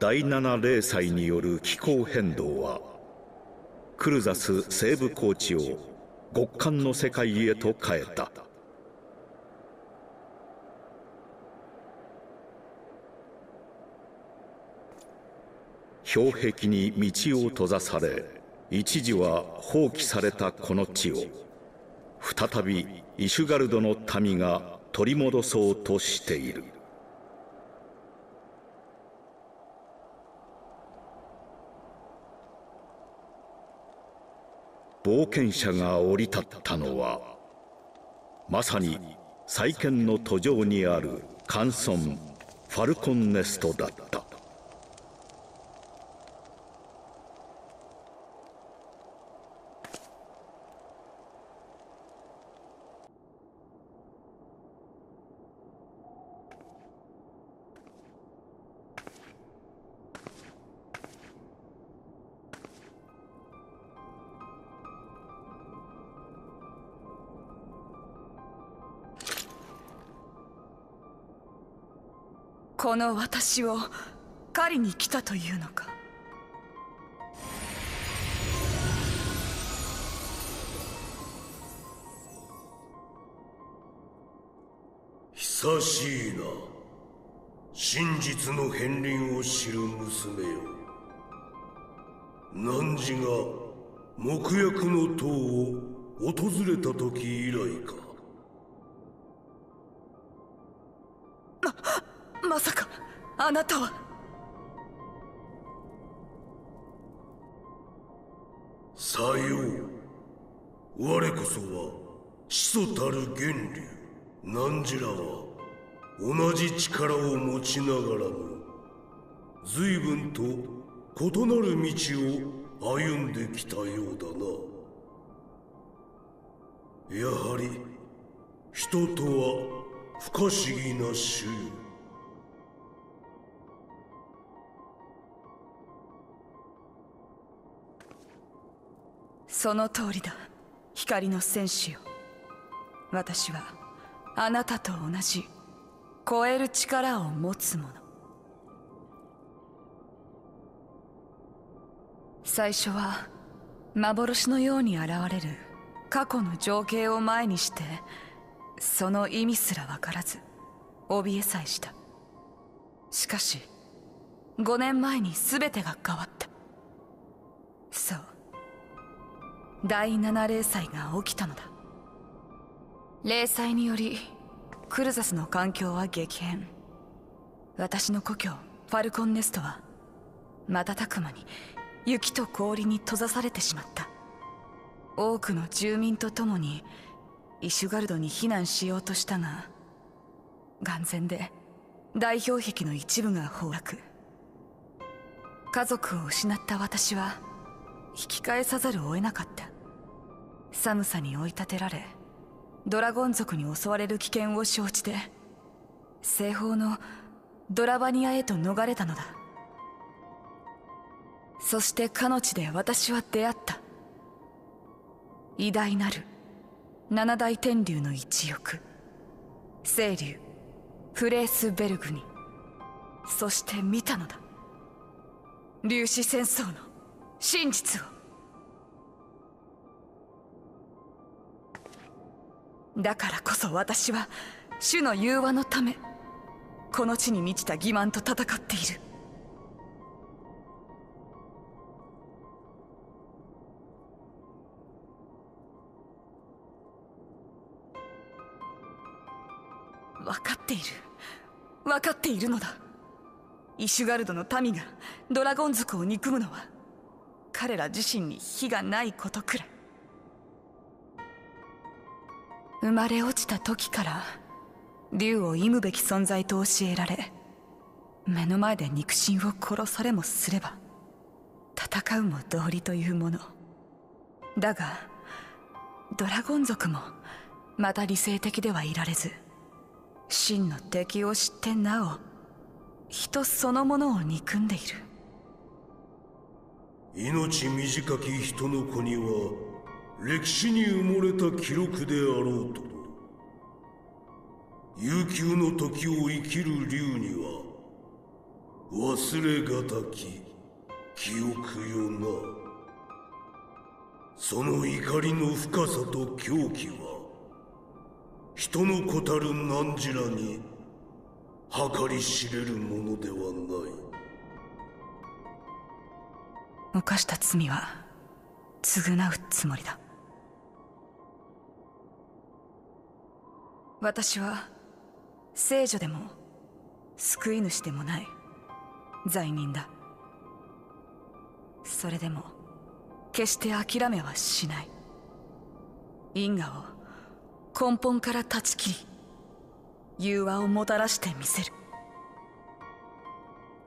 第七零歳による気候変動はクルザス西部高地を極寒の世界へと変えた。氷壁に道を閉ざされ一時は放棄されたこの地を再びイシュガルドの民が取り戻そうとしている。冒険者が降り立ったのはまさに再建の途上にある寒村ファルコンネストだった。この私を狩りに来たというのか？久しいな。真実の片鱗を知る娘よ。汝が木薬の塔を訪れた時以来か。まさかあなたは。さよう。我こそは始祖たる源流。汝らは同じ力を持ちながらも随分と異なる道を歩んできたようだな。やはり人とは不可思議な種よ。その通りだ。光の戦士よ。私はあなたと同じ超える力を持つ者。最初は幻のように現れる過去の情景を前にしてその意味すら分からず怯えさえした。しかし5年前に全てが変わっ第七零祭が起きたのだ。零祭によりクルザスの環境は激変。私の故郷ファルコンネストは瞬く間に雪と氷に閉ざされてしまった。多くの住民と共にイシュガルドに避難しようとしたが眼前で大氷壁の一部が崩落。家族を失った私は引き返さざるを得なかった。寒さに追い立てられドラゴン族に襲われる危険を承知で西方のドラバニアへと逃れたのだ。そしてかの地で私は出会った。偉大なる七大天竜の一翼。清流フレースベルグに。そして見たのだ。粒子戦争の。真実を。だからこそ私は主の融和のためこの地に満ちた欺瞞と戦っている。分かっている。分かっているのだ。イシュガルドの民がドラゴン族を憎むのは彼ら自身に非がないことくらい。生まれ落ちた時から竜を忌むべき存在と教えられ目の前で肉親を殺されもすれば戦うも道理というもの。だがドラゴン族もまた理性的ではいられず真の敵を知ってなお人そのものを憎んでいる。命短き人の子には歴史に埋もれた記録であろうと悠久の時を生きる竜には忘れがたき記憶よな。その怒りの深さと狂気は人の子たる汝らに計り知れるものではない。犯した罪は償うつもりだ。私は聖女でも救い主でもない罪人だ。それでも決して諦めはしない。因果を根本から断ち切り融和をもたらしてみせる。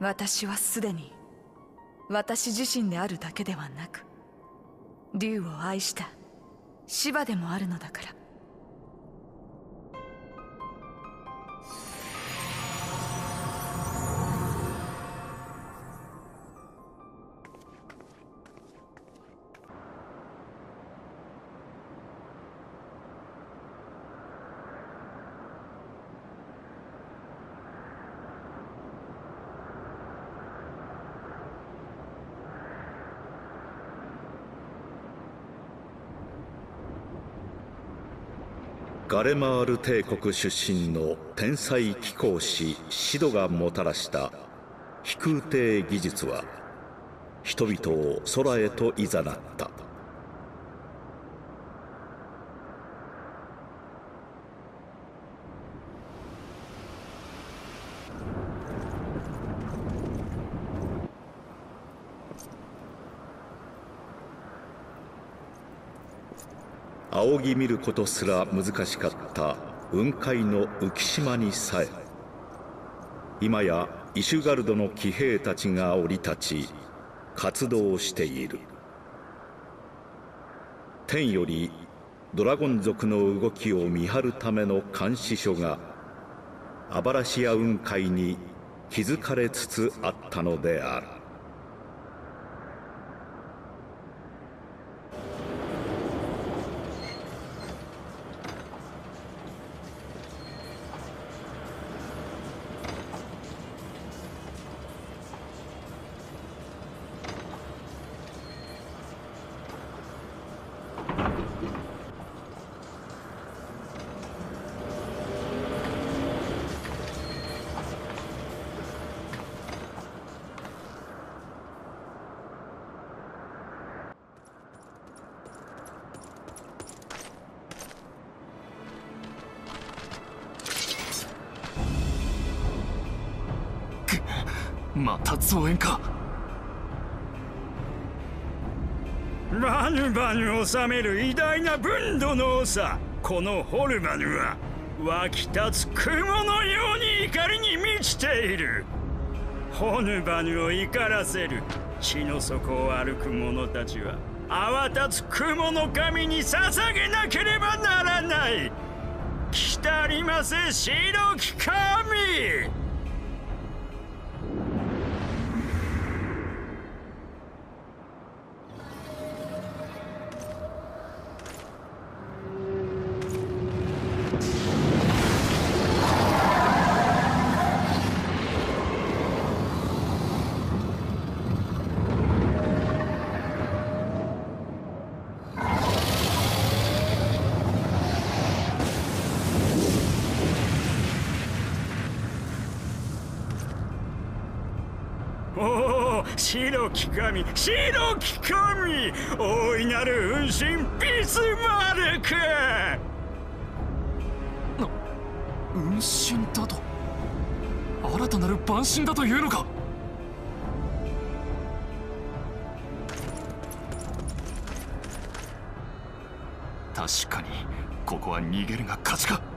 私はすでに私自身であるだけではなく竜を愛した芝でもあるのだから。ガレマール帝国出身の天才貴公子シドがもたらした飛空艇技術は人々を空へと誘った。仰ぎ見ることすら難しかった雲海の浮島にさえ今やイシュガルドの騎兵たちが降り立ち活動している。天よりドラゴン族の動きを見張るための監視所がアバラシア雲海に築かれつつあったのである。また増援か。バヌバヌを治める偉大な分度の王さこのホルバヌは湧き立つ雲のように怒りに満ちている。ホヌバヌを怒らせる地の底を歩く者たちは泡立つ雲の神に捧げなければならない。来たりませ白き神。おお白き神白き神大いなる運神ビスマルク。運神だと。新たなる万神だというのか。確かにここは逃げるが勝ちか。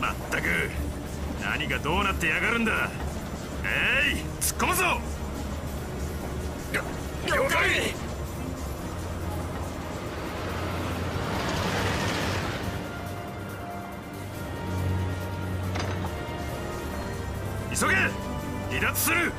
まったく何がどうなってやがるんだ。えい突っ込むぞ。了解。急げ。離脱する。